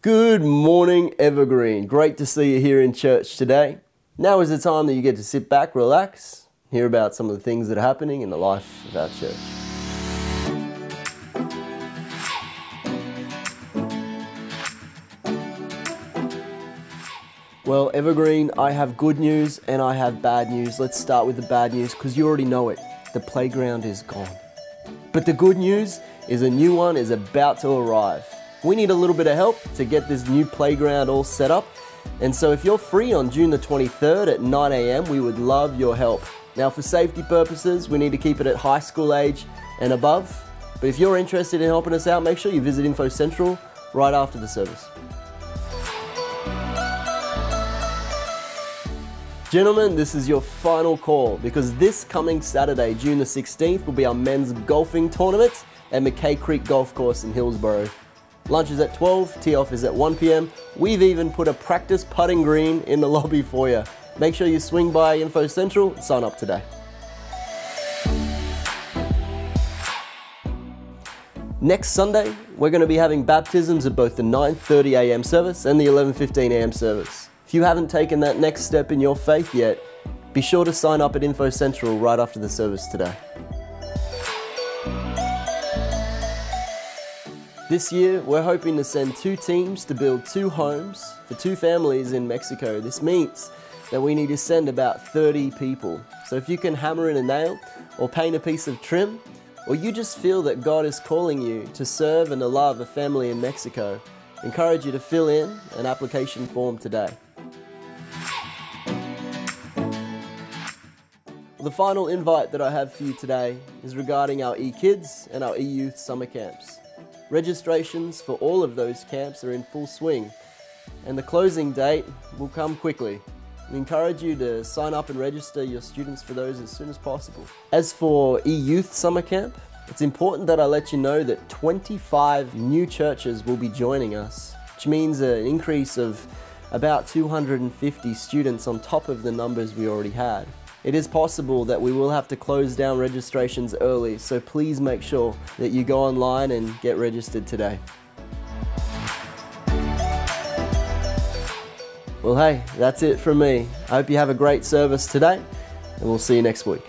Good morning, Evergreen. Great to see you here in church today. Now is the time that you get to sit back, relax, hear about some of the things that are happening in the life of our church. Well, Evergreen, I have good news and I have bad news. Let's start with the bad news because you already know it. The playground is gone. But the good news is a new one is about to arrive. We need a little bit of help to get this new playground all set up. And so if you're free on June the 23rd at 9 a.m., we would love your help. Now, for safety purposes, we need to keep it at high school age and above. But if you're interested in helping us out, make sure you visit Info Central right after the service. Gentlemen, this is your final call because this coming Saturday, June the 16th, will be our men's golfing tournament at McKay Creek Golf Course in Hillsboro. Lunch is at 12, tee off is at 1 p.m. We've even put a practice putting green in the lobby for you. Make sure you swing by Info Central sign up today. Next Sunday, we're going to be having baptisms at both the 9:30 a.m. service and the 11:15 a.m. service. If you haven't taken that next step in your faith yet, be sure to sign up at Info Central right after the service today. This year, we're hoping to send two teams to build two homes for two families in Mexico. This means that we need to send about 30 people. So if you can hammer in a nail or paint a piece of trim, or you just feel that God is calling you to serve and to love a family in Mexico, encourage you to fill in an application form today. The final invite that I have for you today is regarding our e-kids and our e-youth summer camps. Registrations for all of those camps are in full swing and the closing date will come quickly. We encourage you to sign up and register your students for those as soon as possible. As for e-youth summer camp, it's important that I let you know that 25 new churches will be joining us, which means an increase of about 250 students on top of the numbers we already had. It is possible that we will have to close down registrations early, so please make sure that you go online and get registered today. Well, hey, that's it from me. I hope you have a great service today, and we'll see you next week.